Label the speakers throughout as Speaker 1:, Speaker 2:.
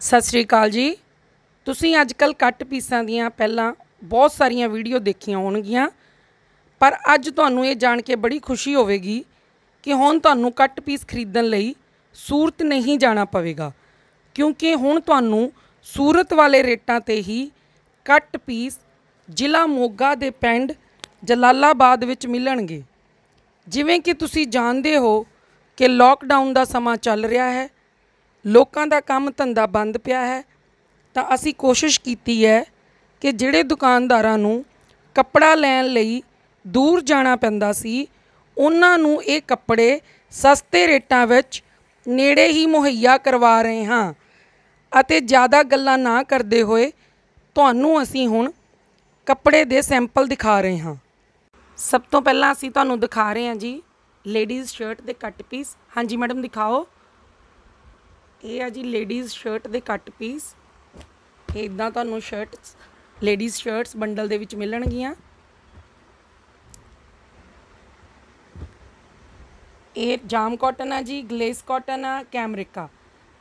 Speaker 1: ਸਤਿ ਸ਼੍ਰੀ ਅਕਾਲ ਜੀ। ਤੁਸੀਂ ਅੱਜ ਕੱਲ ਕੱਟ ਪੀਸਾਂ ਦੀਆਂ ਪਹਿਲਾਂ ਬਹੁਤ ਸਾਰੀਆਂ ਵੀਡੀਓ ਦੇਖੀਆਂ ਹੋਣਗੀਆਂ। ਪਰ ਅੱਜ ਤੁਹਾਨੂੰ ਇਹ ਜਾਣ ਕੇ ਬੜੀ ਖੁਸ਼ੀ ਹੋਵੇਗੀ ਕਿ ਹੁਣ ਤੁਹਾਨੂੰ ਕੱਟ ਪੀਸ ਖਰੀਦਣ ਲਈ ਸੂਰਤ ਨਹੀਂ ਜਾਣਾ ਪਵੇਗਾ। ਕਿਉਂਕਿ ਹੁਣ ਤੁਹਾਨੂੰ ਸੂਰਤ ਵਾਲੇ ਰੇਟਾਂ ਤੇ ਹੀ ਕੱਟ ਪੀਸ ਜ਼ਿਲ੍ਹਾ ਮੋਗਾ ਦੇ ਪਿੰਡ ਜਲਾਲਾਬਾਦ ਵਿੱਚ ਮਿਲਣਗੇ। ਜਿਵੇਂ ਕਿ ਤੁਸੀਂ ਜਾਣਦੇ ਹੋ ਕਿ ਲੋਕਡਾਊਨ ਦਾ ਸਮਾਂ ਚੱਲ ਰਿਹਾ ਹੈ। ਲੋਕਾਂ ਦਾ ਕੰਮ ਧੰਦਾ ਬੰਦ ਪਿਆ ਹੈ, ਤਾਂ ਅਸੀਂ ਕੋਸ਼ਿਸ਼ ਕੀਤੀ ਹੈ ਕਿ ਜਿਹੜੇ ਦੁਕਾਨਦਾਰਾਂ ਨੂੰ ਕੱਪੜਾ ਲੈਣ ਲਈ ਦੂਰ ਜਾਣਾ ਪੈਂਦਾ ਸੀ, ਉਹਨਾਂ ਨੂੰ ਇਹ ਕੱਪੜੇ ਸਸਤੇ ਰੇਟਾਂ ਵਿੱਚ ਨੇੜੇ ਹੀ ਮੁਹੱਈਆ ਕਰਵਾ ਰਹੇ ਹਾਂ ਅਤੇ ਜ਼ਿਆਦਾ ਗੱਲਾਂ ਨਾ ਕਰਦੇ ਹੋਏ ਤੁਹਾਨੂੰ ਅਸੀਂ ਹੁਣ ਕੱਪੜੇ ਦੇ ਸੈਂਪਲ ਦਿਖਾ ਰਹੇ ਹਾਂ। ਸਭ ਤੋਂ ਪਹਿਲਾਂ ਅਸੀਂ ਤੁਹਾਨੂੰ ਦਿਖਾ ਰਹੇ ਹਾਂ ਜੀ ਲੇਡੀਜ਼ ਸ਼ਰਟ ਦੇ ਕੱਟ ਪੀਸ ਹਾਂਜੀ ਮੈਡਮ ਦਿਖਾਓ। ਇਹ ਆ ਜੀ ਲੇਡੀਜ਼ ਸ਼ਰਟ ਦੇ ਕੱਟ ਪੀਸ ਇਹ ਇਦਾਂ ਤੁਹਾਨੂੰ ਸ਼ਰਟਸ ਲੇਡੀਜ਼ ਸ਼ਰਟਸ ਬੰਡਲ ਦੇ ਵਿੱਚ ਮਿਲਣਗੀਆਂ। ਇਹ ਜਾਮ ਕਾਟਨ ਆ ਜੀ ਗਲੇਸ ਕਾਟਨ ਆ ਕੈਮਰਿਕਾ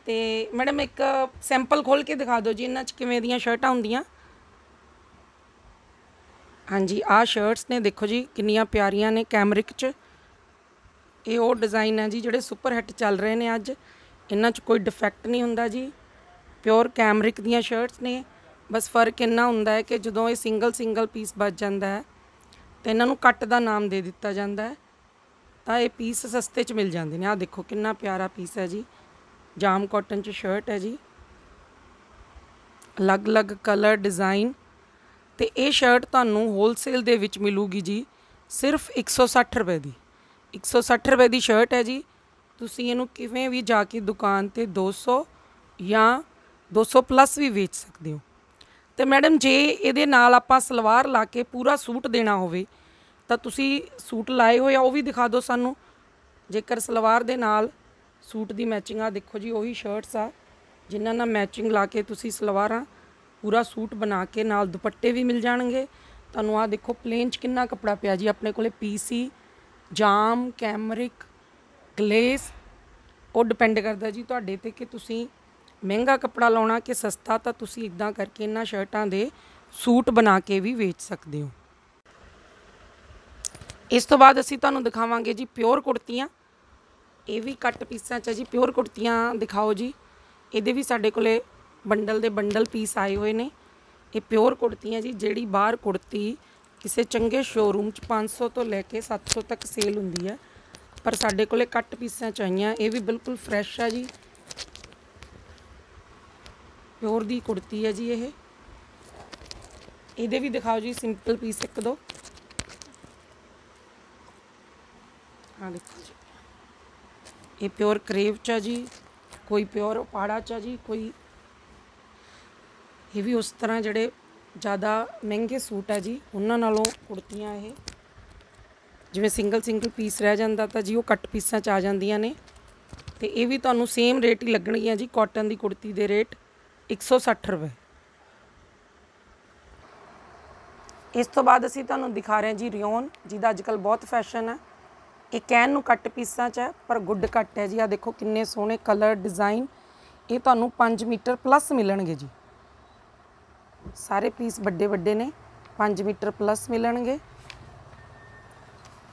Speaker 1: ਤੇ ਮੈਡਮ ਇੱਕ ਸੈਂਪਲ ਖੋਲ ਕੇ ਦਿਖਾ ਦਿਓ ਜੀ, ਇਹਨਾਂ 'ਚ ਕਿਵੇਂ ਦੀਆਂ ਸ਼ਰਟਾਂ ਹੁੰਦੀਆਂ। ਹਾਂਜੀ, ਆਹ ਸ਼ਰਟਸ ਨੇ ਦੇਖੋ ਜੀ, ਕਿੰਨੀਆਂ ਪਿਆਰੀਆਂ ਨੇ ਕੈਮਰਿਕ 'ਚ। ਇਹ ਉਹ ਡਿਜ਼ਾਈਨ ਹੈ ਜੀ ਜਿਹੜੇ ਸੁਪਰ ਹਿੱਟ ਚੱਲ ਰਹੇ ਨੇ ਅੱਜ। ਇਹਨਾਂ 'ਚ ਕੋਈ ਡਿਫੈਕਟ ਨਹੀਂ ਹੁੰਦਾ ਜੀ। ਪਿਓਰ ਕੈਮਰਿਕ ਦੀਆਂ ਸ਼ਰਟਸ ਨੇ। ਬਸ ਫ਼ਰਕ ਇੰਨਾ ਹੁੰਦਾ ਹੈ ਕਿ ਜਦੋਂ ਇਹ ਸਿੰਗਲ ਸਿੰਗਲ ਪੀਸ ਬਚ ਜਾਂਦਾ ਹੈ, ਤੇ ਇਹਨਾਂ ਨੂੰ ਕੱਟ ਦਾ ਨਾਮ ਦੇ ਦਿੱਤਾ ਜਾਂਦਾ ਹੈ, ਤਾਂ ਇਹ ਪੀਸ ਸਸਤੇ 'ਚ ਮਿਲ ਜਾਂਦੇ ਨੇ। ਆਹ ਦੇਖੋ ਕਿੰਨਾ ਪਿਆਰਾ ਪੀਸ ਹੈ ਜੀ। ਜਾਮ ਕਾਟਨ 'ਚ ਸ਼ਰਟ ਹੈ ਜੀ। ਅਲੱਗ-ਅਲੱਗ ਕਲਰ ਡਿਜ਼ਾਈਨ ਤੇ ਇਹ ਸ਼ਰਟ ਤੁਹਾਨੂੰ ਹੋਲਸੇਲ ਦੇ ਵਿੱਚ ਮਿਲੂਗੀ ਜੀ, ਸਿਰਫ 160 ਰੁਪਏ ਦੀ। 160 ਰੁਪਏ ਦੀ ਸ਼ਰਟ ਹੈ ਜੀ। ਤੁਸੀਂ ਇਹਨੂੰ ਕਿਵੇਂ ਵੀ ਜਾ ਕੇ ਦੁਕਾਨ ਤੇ 200 ਜਾਂ 200 ਪਲੱਸ ਵੀ ਵੇਚ ਸਕਦੇ ਹੋ। ਤੇ ਮੈਡਮ, ਜੇ ਇਹਦੇ ਨਾਲ ਆਪਾਂ ਸਲਵਾਰ ਲਾ ਕੇ ਪੂਰਾ ਸੂਟ ਦੇਣਾ ਹੋਵੇ, ਤਾਂ ਤੁਸੀਂ ਸੂਟ ਲਾਏ ਹੋਏ ਆ, ਉਹ ਵੀ ਦਿਖਾ ਦਿਓ ਸਾਨੂੰ। ਜੇਕਰ ਸਲਵਾਰ ਦੇ ਨਾਲ ਸੂਟ ਦੀ ਮੈਚਿੰਗ ਆ, ਦੇਖੋ ਜੀ, ਉਹੀ ਸ਼ਰਟਸ ਆ, ਜਿਨ੍ਹਾਂ ਨਾਲ ਮੈਚਿੰਗ ਲਾ ਕੇ ਤੁਸੀਂ ਸਲਵਾਰਾਂ ਪੂਰਾ ਸੂਟ ਬਣਾ ਕੇ ਨਾਲ ਦੁਪੱਟੇ ਵੀ ਮਿਲ ਜਾਣਗੇ। ਤੁਹਾਨੂੰ ਆ ਦੇਖੋ ਪਲੇਨ ਚ ਕਿੰਨਾ ਕੱਪੜਾ ਪਿਆ ਜੀ, ਆਪਣੇ ਕੋਲੇ ਪੀਸੀ ਜਾਮ, ਕੈਮਰਿਕ, ਗਲੇਸ ਉਹ ਡਿਪੈਂਡ ਕਰਦਾ ਜੀ ਤੁਹਾਡੇ ਤੇ ਕਿ ਤੁਸੀਂ ਮਹਿੰਗਾ ਕੱਪੜਾ ਲਾਉਣਾ ਕਿ ਸਸਤਾ, ਤਾਂ ਤੁਸੀਂ ਇਦਾਂ ਕਰਕੇ ਇਹਨਾਂ ਸ਼ਰਟਾਂ ਦੇ ਸੂਟ ਬਣਾ ਕੇ ਵੀ ਵੇਚ ਸਕਦੇ ਹੋ। ਇਸ ਤੋਂ ਬਾਅਦ ਅਸੀਂ ਤੁਹਾਨੂੰ ਦਿਖਾਵਾਂਗੇ ਜੀ ਪਿਓਰ ਕੁੜਤੀਆਂ। ਇਹ ਵੀ ਕੱਟ ਪੀਸਾਂ 'ਚ ਹੈ ਜੀ, ਪਿਓਰ ਕੁੜਤੀਆਂ ਦਿਖਾਓ ਜੀ। ਇਹਦੇ ਵੀ ਸਾਡੇ ਕੋਲੇ ਬੰਡਲ ਦੇ ਬੰਡਲ ਪੀਸ ਆਏ ਹੋਏ ਨੇ। ਇਹ ਪਿਓਰ ਕੁੜਤੀਆਂ ਜੀ, ਜਿਹੜੀ ਬਾਹਰ ਕੁੜਤੀ ਕਿਸੇ ਚੰਗੇ ਸ਼ੋਰੂਮ 'ਚ 500 ਤੋਂ ਲੈ ਕੇ 700 ਤੱਕ ਸੇਲ ਹੁੰਦੀ ਹੈ ਪਰ ਸਾਡੇ ਕੋਲੇ ਕੱਟ ਪੀਸਾਂ ਚਾਹੀਆਂ ਇਹ ਵੀ ਬਿਲਕੁਲ ਫਰੈਸ਼ ਆ ਜੀ। ਪਿਓਰ ਦੀ ਕੁੜਤੀ ਹੈ ਜੀ ਇਹ। ਇਹਦੇ ਵੀ ਦਿਖਾਓ ਜੀ ਸਿੰਪਲ ਪੀਸ ਇੱਕ ਦੋ। ਆ ਦੇਖੋ ਜੀ। ਇਹ ਪਿਓਰ ਕਰੇਵ ਚ ਆ ਜੀ, ਕੋਈ ਪਿਓਰ ਪਾੜਾ ਚ ਆ ਜੀ, ਕੋਈ ਇਹ ਵੀ ਉਸ ਤਰ੍ਹਾਂ ਜਿਹੜੇ ਜ਼ਿਆਦਾ ਮਹਿੰਗੇ ਸੂਟ ਹੈ ਜੀ, ਉਹਨਾਂ ਨਾਲੋਂ ਕੁੜਤੀਆਂ ਇਹ। ਜਿਵੇਂ ਸਿੰਗਲ ਸਿੰਗਲ ਪੀਸ ਰਹਿ ਜਾਂਦਾ ਤਾਂ ਜੀ ਉਹ ਕੱਟ ਪੀਸਾਂ ਚ ਆ ਜਾਂਦੀਆਂ ਨੇ। ਤੇ ਇਹ ਵੀ ਤੁਹਾਨੂੰ ਸੇਮ ਰੇਟ ਹੀ ਲੱਗਣਗੀਆਂ ਜੀ ਕਾਟਨ ਦੀ ਕੁੜਤੀ ਦੇ ਰੇਟ 160 ਰੁਪਏ। ਇਸ ਤੋਂ ਬਾਅਦ ਅਸੀਂ ਤੁਹਾਨੂੰ ਦਿਖਾ ਰਹੇ ਹਾਂ ਜੀ ਰਿਓਨ, ਜਿਹਦਾ ਅੱਜਕੱਲ ਬਹੁਤ ਫੈਸ਼ਨ ਹੈ। ਇਹ ਕੈਨ ਨੂੰ ਕੱਟ ਪੀਸਾਂ 'ਚ ਹੈ, ਪਰ ਗੁੱਡ ਕੱਟ ਹੈ ਜੀ। ਆ ਦੇਖੋ ਕਿੰਨੇ ਸੋਹਣੇ ਕਲਰ ਡਿਜ਼ਾਈਨ ਇਹ ਤੁਹਾਨੂੰ 5 ਮੀਟਰ ਪਲੱਸ ਮਿਲਣਗੇ ਜੀ। ਸਾਰੇ ਪੀਸ ਵੱਡੇ ਵੱਡੇ ਨੇ 5 ਮੀਟਰ ਪਲੱਸ ਮਿਲਣਗੇ।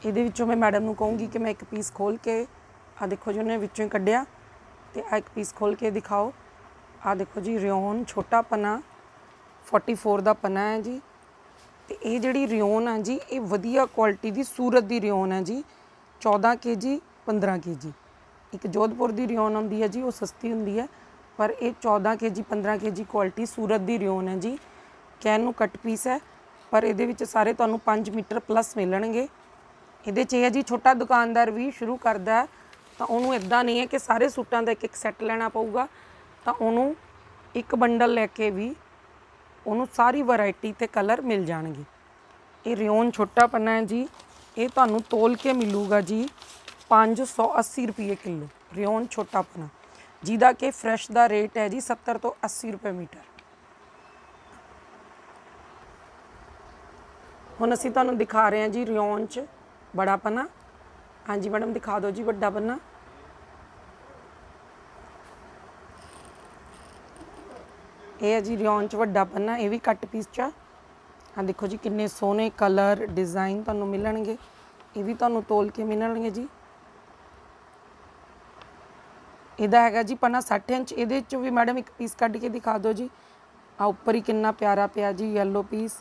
Speaker 1: ਇਹਦੇ ਵਿੱਚੋਂ ਮੈਂ ਮੈਡਮ ਨੂੰ ਕਹੂੰਗੀ ਕਿ ਮੈਂ ਇੱਕ ਪੀਸ ਖੋਲ ਕੇ ਆ ਦੇਖੋ ਜੀ ਉਹਨੇ ਵਿੱਚੋਂ ਹੀ ਕੱਢਿਆ ਤੇ ਆ ਇੱਕ ਪੀਸ ਖੋਲ ਕੇ ਦਿਖਾਓ। ਆ ਦੇਖੋ ਜੀ ਰਿਓਨ ਛੋਟਾ ਪਨਾ 44 ਦਾ ਪਨਾ ਹੈ ਜੀ। ਤੇ ਇਹ ਜਿਹੜੀ ਰਿਓਨ ਆ ਜੀ, ਇਹ ਵਧੀਆ ਕੁਆਲਿਟੀ ਦੀ ਸੂਰਤ ਦੀ ਰਿਓਨ ਹੈ ਜੀ 14 ਕੇਜੀ 15 ਕੇਜੀ ਇੱਕ ਜੋਧਪੁਰ ਦੀ ਰਿਓਨ ਹੁੰਦੀ ਹੈ ਜੀ, ਉਹ ਸਸਤੀ ਹੁੰਦੀ ਹੈ, ਪਰ ਇਹ 14 ਕੇਜੀ 15 ਕੇਜੀ ਕੁਆਲਿਟੀ ਸੂਰਤ ਦੀ ਰਿਓਨ ਹੈ ਜੀ। ਕੈਨ ਨੂੰ ਕੱਟ ਪੀਸ ਹੈ, ਪਰ ਇਹਦੇ ਵਿੱਚ ਸਾਰੇ ਤੁਹਾਨੂੰ 5 ਮੀਟਰ ਪਲੱਸ ਮਿਲਣਗੇ। ਇਹਦੇ 'ਚ ਇਹ ਹੈ ਜੀ, ਛੋਟਾ ਦੁਕਾਨਦਾਰ ਵੀ ਸ਼ੁਰੂ ਕਰਦਾ ਹੈ, ਤਾਂ ਉਹਨੂੰ ਇਦਾਂ ਨਹੀਂ ਹੈ ਕਿ ਸਾਰੇ ਸੂਟਾਂ ਦਾ ਇੱਕ ਇੱਕ ਸੈੱਟ ਲੈਣਾ ਪਊਗਾ, ਤਾਂ ਉਹਨੂੰ ਇੱਕ ਬੰਡਲ ਲੈ ਕੇ ਵੀ ਉਹਨੂੰ ਸਾਰੀ ਵੈਰਾਈਟੀ ਤੇ ਕਲਰ ਮਿਲ ਜਾਣਗੇ। ਇਹ ਰਿਓਨ ਛੋਟਾ ਪੰਨਾ ਹੈ ਜੀ, ਇਹ ਤੁਹਾਨੂੰ ਤੋਲ ਕੇ ਮਿਲੂਗਾ ਜੀ 580 ਰੁਪਏ ਕਿਲੋ, ਰਿਓਨ ਛੋਟਾ ਪੰਨਾ ਜਿਹਦਾ ਕਿ ਫਰੈਸ਼ ਦਾ ਰੇਟ ਹੈ ਜੀ 70 ਤੋਂ 80 ਰੁਪਏ ਮੀਟਰ। ਹੁਣ ਅਸੀਂ ਤੁਹਾਨੂੰ ਦਿਖਾ ਰਹੇ ਹਾਂ ਜੀ ਰਿਓਨ ਚ ਬੜਾ ਪੰਨਾ। ਹਾਂਜੀ ਮੈਡਮ, ਦਿਖਾ ਦਿਓ ਜੀ, ਵੱਡਾ ਪੰਨਾ। ਇਹ ਹੈ ਜੀ ਰਿਓਨ ਚ ਵੱਡਾ ਪੰਨਾ, ਇਹ ਵੀ ਕੱਟ ਪੀਸ ਚ ਆ। ਦੇਖੋ ਜੀ, ਕਿੰਨੇ ਸੋਹਣੇ ਕਲਰ ਡਿਜ਼ਾਈਨ ਤੁਹਾਨੂੰ ਮਿਲਣਗੇ। ਇਹ ਵੀ ਤੁਹਾਨੂੰ ਤੋਲ ਕੇ ਮਿਲਣਗੇ ਜੀ। ਇਹਦਾ ਹੈਗਾ ਜੀ ਪੰਨਾ 60 ਇੰਚ। ਇਹਦੇ ਚੋਂ ਵੀ ਮੈਡਮ ਇੱਕ ਪੀਸ ਕੱਢ ਕੇ ਦਿਖਾ ਦਿਓ ਜੀ। ਆ ਉੱਪਰ ਹੀ ਕਿੰਨਾ ਪਿਆਰਾ ਪਿਆ ਜੀ, yellow ਪੀਸ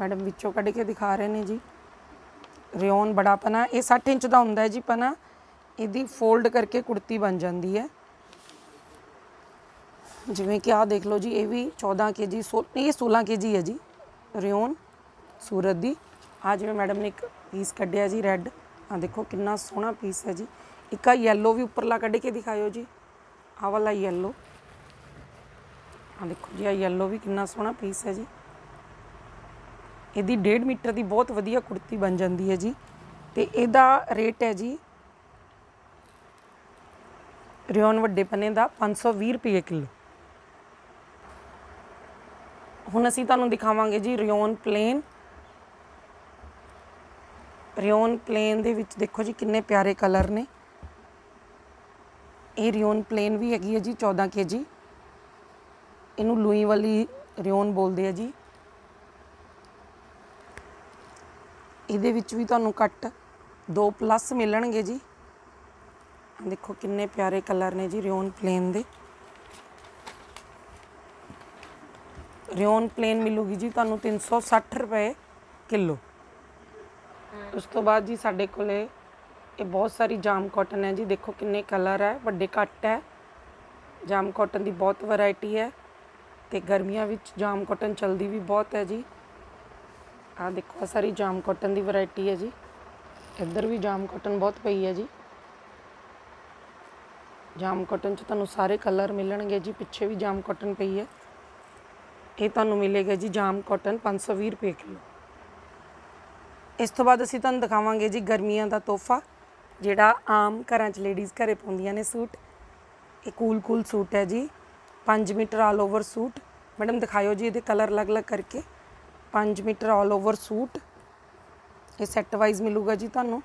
Speaker 1: ਮੈਡਮ ਵਿੱਚੋਂ ਕੱਢ ਕੇ ਦਿਖਾ ਰਹੇ ਨੇ ਜੀ। ਰਿਓਨ ਬੜਾ ਪਨਾ, ਇਹ 60 ਇੰਚ ਦਾ ਹੁੰਦਾ ਹੈ ਜੀ ਪਨਾ। ਇਹਦੀ ਫੋਲਡ ਕਰਕੇ ਕੁੜਤੀ ਬਣ ਜਾਂਦੀ ਹੈ। ਜਿਵੇਂ ਕਿ ਆਹ ਦੇਖ ਲਓ ਜੀ, ਇਹ ਵੀ 14 ਕੇਜੀ ਇਹ 16 ਕੇਜੀ ਹੈ ਜੀ, ਰਿਓਨ ਸੂਰਤ ਦੀ। ਆ ਜਿਵੇਂ ਮੈਡਮ ਨੇ ਇੱਕ ਪੀਸ ਕੱਢਿਆ ਜੀ ਰੈੱਡ ਆ ਦੇਖੋ ਕਿੰਨਾ ਸੋਹਣਾ ਪੀਸ ਹੈ ਜੀ। ਇੱਕ ਆ ਯੈਲੋ ਵੀ ਉੱਪਰਲਾ ਕੱਢ ਕੇ ਦਿਖਾਇਓ ਜੀ। ਆ ਵਾਲਾ ਯੈਲੋ ਆ ਦੇਖੋ ਜੀ ਆ ਯੈਲੋ ਵੀ ਕਿੰਨਾ ਸੋਹਣਾ ਪੀਸ ਹੈ ਜੀ। ਇਹਦੀ 1.5 ਮੀਟਰ ਦੀ ਬਹੁਤ ਵਧੀਆ ਕੁੜਤੀ ਬਣ ਜਾਂਦੀ ਹੈ ਜੀ। ਤੇ ਇਹਦਾ ਰੇਟ ਹੈ ਜੀ ਰਿਓਨ ਵੱਡੇ ਪੰਨੇ ਦਾ 520 ਰੁਪਏ ਕਿਲੋ। ਹੁਣ ਅਸੀਂ ਤੁਹਾਨੂੰ ਦਿਖਾਵਾਂਗੇ ਜੀ ਰਿਓਨ ਪਲੇਨ। ਰਿਓਨ ਪਲੇਨ ਦੇ ਵਿੱਚ ਦੇਖੋ ਜੀ ਕਿੰਨੇ ਪਿਆਰੇ ਕਲਰ ਨੇ। ਇਹ ਰਿਓਨ ਪਲੇਨ ਵੀ ਹੈਗੀ ਹੈ ਜੀ 14 ਕੇਜੀ। ਇਹਨੂੰ ਲੂਈ ਵਾਲੀ ਰਿਓਨ ਬੋਲਦੇ ਆ ਜੀ। ਇਹਦੇ ਵਿੱਚ ਵੀ ਤੁਹਾਨੂੰ ਕੱਟ 2 ਪਲੱਸ ਮਿਲਣਗੇ ਜੀ। ਦੇਖੋ ਕਿੰਨੇ ਪਿਆਰੇ ਕਲਰ ਨੇ ਜੀ ਰਿਓਨ ਪਲੇਨ ਦੇ। ਰਿਓਨ ਪਲੇਨ ਮਿਲੂਗੀ ਜੀ ਤੁਹਾਨੂੰ 360 ਰੁਪਏ ਕਿਲੋ। ਉਸ ਤੋਂ ਬਾਅਦ ਜੀ ਸਾਡੇ ਕੋਲੇ ਇਹ ਬਹੁਤ ਸਾਰੀ ਜਾਮ ਕਾਟਨ ਹੈ ਜੀ। ਦੇਖੋ ਕਿੰਨੇ ਕਲਰ ਹੈ, ਵੱਡੇ ਕੱਟ ਹੈ। ਜਾਮ ਕਾਟਨ ਦੀ ਬਹੁਤ ਵੈਰਾਈਟੀ ਹੈ ਤੇ ਗਰਮੀਆਂ ਵਿੱਚ ਜਾਮ ਕਾਟਨ ਚਲਦੀ ਵੀ ਬਹੁਤ ਹੈ ਜੀ। ਆ ਦੇਖੋ, ਆਹ ਸਾਰੀ ਜਾਮ ਕਾਟਨ ਦੀ ਵੈਰਾਈਟੀ ਹੈ ਜੀ। ਇੱਧਰ ਵੀ ਜਾਮ ਕਾਟਨ ਬਹੁਤ ਪਈ ਹੈ ਜੀ। ਜਾਮ ਕਾਟਨ ਚ ਤੁਹਾਨੂੰ ਸਾਰੇ ਕਲਰ ਮਿਲਣਗੇ ਜੀ, ਪਿੱਛੇ ਵੀ ਜਾਮ ਕਾਟਨ ਪਈ ਹੈ। ਇਹ ਤੁਹਾਨੂੰ ਮਿਲੇਗਾ ਜੀ ਜਾਮ ਕਾਟਨ 520 ਰੁਪਏ ਕਿਲੋ। ਇਸ ਤੋਂ ਬਾਅਦ ਅਸੀਂ ਤੁਹਾਨੂੰ ਦਿਖਾਵਾਂਗੇ ਜੀ ਗਰਮੀਆਂ ਦਾ ਤੋਹਫਾ, ਜਿਹੜਾ ਆਮ ਘਰਾਂ 'ਚ ਲੇਡੀਜ਼ ਘਰੇ ਪਾਉਂਦੀਆਂ ਨੇ ਸੂਟ। ਇਹ ਕੂਲ ਕੂਲ ਸੂਟ ਹੈ ਜੀ। 5 metre all over suit. Madam, ਦਿਖਾਇਓ ਜੀ ਇਹਦੇ ਕਲਰ ਅਲੱਗ-ਅਲੱਗ ਕਰਕੇ। 5 ਮੀਟਰ ਆਲ ਓਵਰ ਸੂਟ। ਇਹ ਸੈੱਟ ਵਾਈਜ਼ ਮਿਲੂਗਾ ਜੀ ਤੁਹਾਨੂੰ।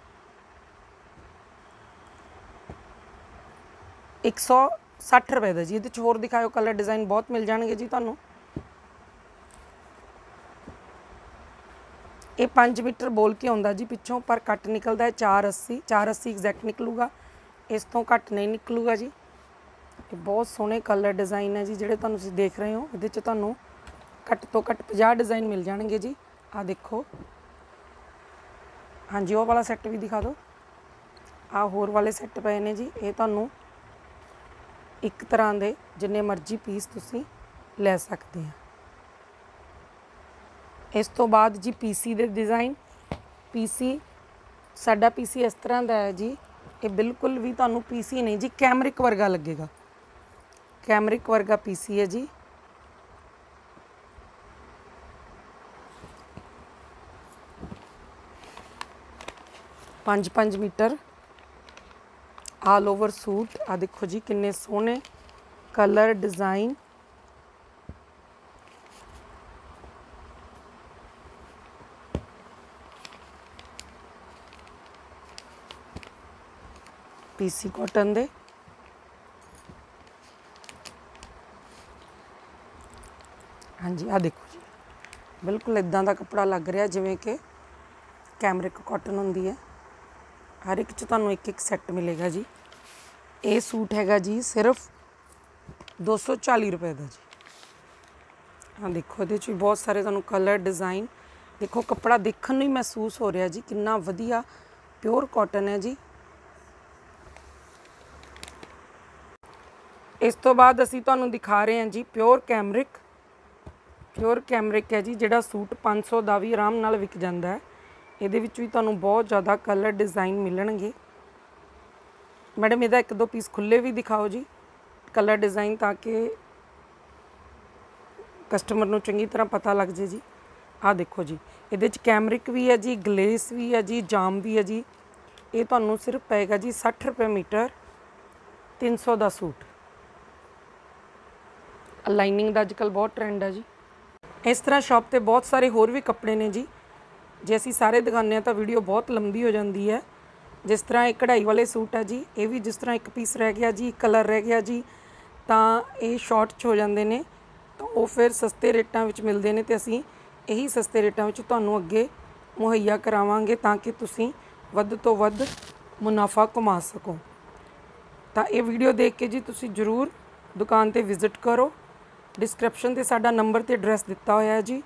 Speaker 1: 160 ਰੁਪਏ ਦਾ ਜੀ। ਇਹਦੇ ਚ ਹੋਰ ਦਿਖਾਇਓ ਕਲਰ ਡਿਜ਼ਾਈਨ ਬਹੁਤ ਮਿਲ ਜਾਣਗੇ ਜੀ ਤੁਹਾਨੂੰ। ਇਹ 5 ਮੀਟਰ ਬੋਲ ਕੇ ਆਉਂਦਾ ਜੀ ਪਿੱਛੋਂ, ਪਰ ਕੱਟ ਨਿਕਲਦਾ ਹੈ 480 480 ਐਗਜ਼ੈਕਟ ਨਿਕਲੂਗਾ। ਇਸ ਤੋਂ ਘੱਟ ਨਹੀਂ ਨਿਕਲੂਗਾ ਜੀ। ਇਹ ਬਹੁਤ ਸੋਹਣੇ ਕਲਰ ਡਿਜ਼ਾਈਨ ਹੈ ਜੀ, ਜਿਹੜੇ ਤੁਹਾਨੂੰ ਤੁਸੀਂ ਦੇਖ ਰਹੇ ਹੋ। ਇਹਦੇ ਚ ਤੁਹਾਨੂੰ ਘੱਟ ਤੋਂ ਘੱਟ 50 ਡਿਜ਼ਾਈਨ ਮਿਲ ਜਾਣਗੇ ਜੀ। ਆ ਦੇਖੋ। ਹਾਂਜੀ, ਉਹ ਵਾਲਾ ਸੈੱਟ ਵੀ ਦਿਖਾ ਦਿਓ। ਆ ਹੋਰ ਵਾਲੇ ਸੈੱਟ ਪਏ ਨੇ ਜੀ। ਇਹ ਤੁਹਾਨੂੰ ਇੱਕ ਤਰ੍ਹਾਂ ਦੇ ਜਿੰਨੇ ਮਰਜ਼ੀ ਪੀਸ ਤੁਸੀਂ ਲੈ ਸਕਦੇ ਆ। ਇਸ ਤੋਂ ਬਾਅਦ ਜੀ ਪੀਸੀ ਦੇ ਡਿਜ਼ਾਈਨ ਪੀਸੀ ਸਾਡਾ ਪੀਸੀ ਇਸ ਤਰ੍ਹਾਂ ਦਾ ਹੈ ਜੀ। ਇਹ ਬਿਲਕੁਲ ਵੀ ਤੁਹਾਨੂੰ ਪੀਸੀ ਨਹੀਂ ਜੀ ਕੈਮਰਿਕ ਵਰਗਾ ਲੱਗੇਗਾ। ਕੈਮਰਿਕ ਵਰਗਾ ਪੀਸੀ ਹੈ ਜੀ। ਪੰਜ ਪੰਜ ਮੀਟਰ। All over suit. ਆ ਦੇਖੋ ਜੀ ਕਿੰਨੇ ਸੋਹਣੇ। ਕਲਰ ਡਿਜ਼ਾਈਨ ਪੀਸੀ ਕਾਟਨ ਦੇ। ਹਾਂਜੀ ਆ ਦੇਖੋ ਜੀ। ਬਿਲਕੁਲ ਇਦਾਂ ਦਾ ਕੱਪੜਾ ਲੱਗ ਰਿਹਾ ਜਿਵੇਂ ਕਿ ਕੈਮਰਿਕ ਕਾਟਨ ਹੁੰਦੀ ਹੈ। ਹਰ ਇੱਕ ਚ ਤੁਹਾਨੂੰ ਇੱਕ ਇੱਕ ਸੈੱਟ ਮਿਲੇਗਾ ਜੀ। ਇਹ ਸੂਟ ਹੈਗਾ ਜੀ ਸਿਰਫ 240 ਰੁਪਏ ਦਾ ਜੀ। ਹਾਂ ਦੇਖੋ, ਇਹਦੇ ਚ ਵੀ ਬਹੁਤ ਸਾਰੇ ਤੁਹਾਨੂੰ ਕਲਰ ਡਿਜ਼ਾਈਨ ਦੇਖੋ, ਕੱਪੜਾ ਦੇਖਣ ਨੂੰ ਹੀ ਮਹਿਸੂਸ ਹੋ ਰਿਹਾ ਜੀ। ਕਿੰਨਾ ਵਧੀਆ ਪਿਓਰ ਕਾਟਨ ਹੈ ਜੀ। ਇਸ ਤੋਂ ਬਾਅਦ ਅਸੀਂ ਤੁਹਾਨੂੰ ਦਿਖਾ ਰਹੇ ਹਾਂ ਜੀ ਪਿਓਰ ਕੈਮਰਿਕ ਪਿਓਰ ਕੈਮਰਿਕ ਹੈ ਜੀ, ਜਿਹੜਾ ਸੂਟ 500 ਦਾ ਵੀ ਆਰਾਮ ਨਾਲ ਵਿਕ ਜਾਂਦਾ ਹੈ। ਇਹਦੇ ਵਿੱਚ ਵੀ ਤੁਹਾਨੂੰ ਬਹੁਤ ਜ਼ਿਆਦਾ ਕਲਰ ਡਿਜ਼ਾਈਨ ਮਿਲਣਗੇ। ਮੈਡਮ ਇਹਦਾ ਇੱਕ ਦੋ ਪੀਸ ਖੁੱਲੇ ਵੀ ਦਿਖਾਓ ਜੀ ਕਲਰ ਡਿਜ਼ਾਈਨ ਤਾਂ ਕਿ ਕਸਟਮਰ ਨੂੰ ਚੰਗੀ ਤਰ੍ਹਾਂ ਪਤਾ ਲੱਗ ਜੇ ਜੀ। ਆਹ ਦੇਖੋ ਜੀ, ਇਹਦੇ ਚ ਕੈਮਰਿਕ ਵੀ ਹੈ ਜੀ ਗਲੇਸ ਵੀ ਹੈ ਜੀ, ਜਾਮ ਵੀ ਹੈ ਜੀ। ਇਹ ਤੁਹਾਨੂੰ ਸਿਰਫ ਪਏਗਾ ਜੀ 60 ਰੁਪਏ ਮੀਟਰ 300 ਦਾ ਸੂਟ। ਲਾਈਨਿੰਗ ਦਾ ਅੱਜਕੱਲ ਬਹੁਤ ਟ੍ਰੈਂਡ ਹੈ ਜੀ। ਇਸ ਤਰ੍ਹਾਂ ਸ਼ਾਪ ਤੇ ਬਹੁਤ ਸਾਰੇ ਹੋਰ ਵੀ ਕੱਪੜੇ ਨੇ ਜੀ। ਜੇ ਅਸੀਂ ਸਾਰੇ ਦਿਖਾਉਂਦੇ ਹਾਂ ਤਾਂ ਵੀਡੀਓ ਬਹੁਤ ਲੰਬੀ ਹੋ ਜਾਂਦੀ ਹੈ। ਜਿਸ ਤਰ੍ਹਾਂ ਇਹ ਕਢਾਈ ਵਾਲੇ ਸੂਟ ਆ ਜੀ, ਇਹ ਵੀ ਜਿਸ ਤਰ੍ਹਾਂ ਇੱਕ ਪੀਸ ਰਹਿ ਗਿਆ ਜੀ ਕਲਰ ਰਹਿ ਗਿਆ ਜੀ, ਤਾਂ ਇਹ ਸ਼ਾਰਟ 'ਚ ਹੋ ਜਾਂਦੇ ਨੇ। ਤਾਂ ਉਹ ਫਿਰ ਸਸਤੇ ਰੇਟਾਂ ਵਿੱਚ ਮਿਲਦੇ ਨੇ ਤੇ ਅਸੀਂ ਇਹੀ ਸਸਤੇ ਰੇਟਾਂ ਵਿੱਚ ਤੁਹਾਨੂੰ ਅੱਗੇ ਮੁਹੱਈਆ ਕਰਾਵਾਂਗੇ ਤਾਂ ਕਿ ਤੁਸੀਂ ਵੱਧ ਤੋਂ ਵੱਧ ਮੁਨਾਫਾ ਕਮਾ ਸਕੋ। ਤਾਂ ਇਹ ਵੀਡੀਓ ਦੇਖ ਕੇ ਜੀ ਤੁਸੀਂ ਜਰੂਰ ਦੁਕਾਨ ਤੇ ਵਿਜ਼ਿਟ ਕਰੋ। ਡਿਸਕ੍ਰਿਪਸ਼ਨ ਤੇ ਸਾਡਾ ਨੰਬਰ ਤੇ ਐਡਰੈਸ ਦਿੱਤਾ ਹੋਇਆ ਹੈ ਜੀ।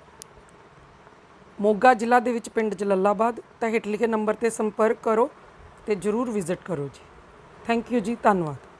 Speaker 1: ਮੋਗਾ ਜ਼ਿਲ੍ਹਾ ਦੇ ਵਿੱਚ ਪਿੰਡ ਜਲਾਲਾਬਾਦ, ਤਾਂ ਹੇਠ ਲਿਖੇ ਨੰਬਰ ਤੇ ਸੰਪਰਕ ਕਰੋ ਤੇ ਜਰੂਰ ਵਿਜ਼ਿਟ ਕਰੋ ਜੀ। ਥੈਂਕ ਯੂ ਜੀ, ਧੰਨਵਾਦ।